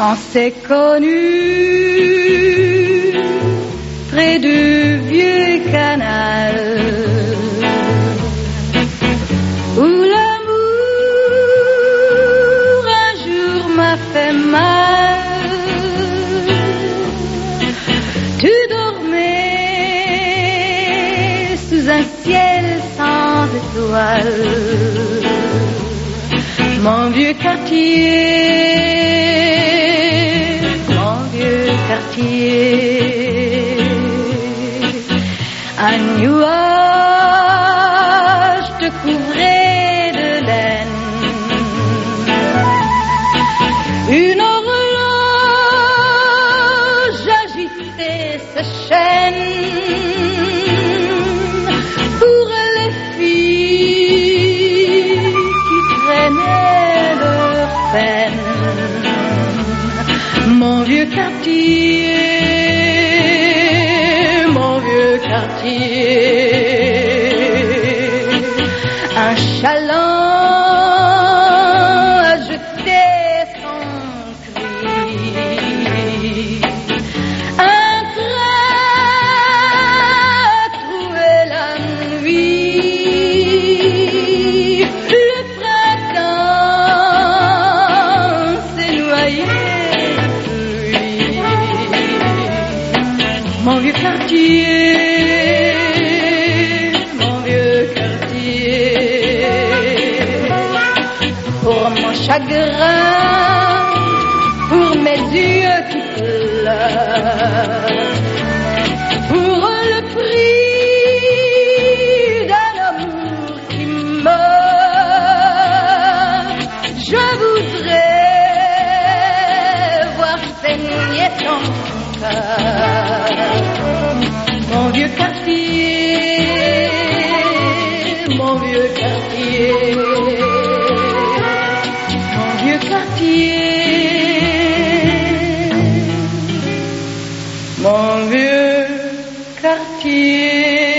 On s'est connu mal. Tu dormais sous un ciel sans étoiles, mon vieux quartier quartier. Un nuage te couvrait quartier, mon vieux quartier, un chaland a jeté son cri, un train a trouvé la nuit, le printemps s'est noyé. Mon vieux quartier, mon vieux quartier, pour mon chagrin, pour mes yeux qui pleurent, pour le prix Mon vieux quartier, mon vieux quartier, mon vieux quartier, mon vieux quartier.